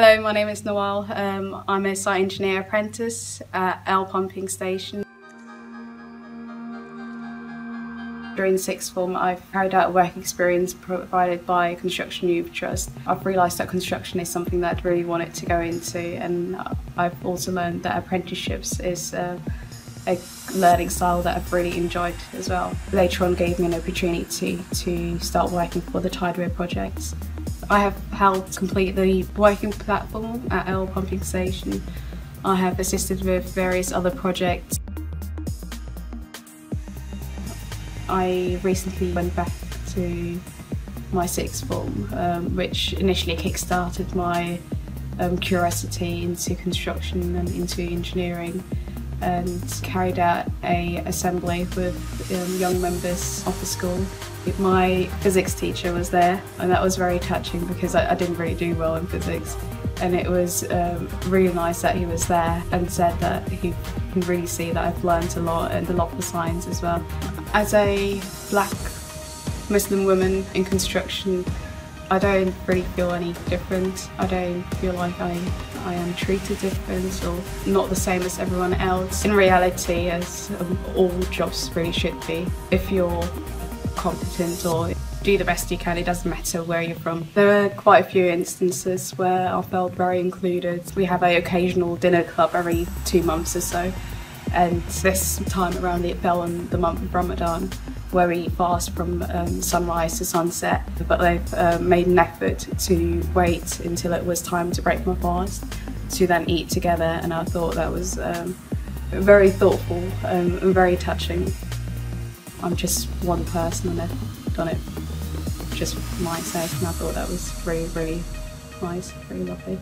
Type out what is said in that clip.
Hello, my name is Nawaal. Um, I'm a site engineer apprentice at Earl Pumping Station. During the sixth form, I've carried out a work experience provided by Construction Youth Trust. I've realised that construction is something that I really wanted to go into, and I've also learned that apprenticeships is uh, a learning style that I've really enjoyed as well. Later on gave me an opportunity to start working for the Tideway projects. I have helped complete the working platform at Earl Pumping Station. I have assisted with various other projects. I recently went back to my sixth form, um, which initially kick-started my um, curiosity into construction and into engineering and carried out a assembly with um, young members of the school. My physics teacher was there and that was very touching because I, I didn't really do well in physics and it was um, really nice that he was there and said that he can really see that I've learned a lot and a lot for science as well. As a black Muslim woman in construction I don't really feel any different. I don't feel like I, I am treated different or not the same as everyone else. In reality, as um, all jobs really should be, if you're competent or do the best you can, it doesn't matter where you're from. There are quite a few instances where I felt very included. We have a occasional dinner club every two months or so and this time around it fell on the month of Ramadan we fast from um, sunrise to sunset but they've uh, made an effort to wait until it was time to break my fast to then eat together and I thought that was um, very thoughtful um, and very touching. I'm just one person and I've done it just for my sake and I thought that was really really nice, really lovely.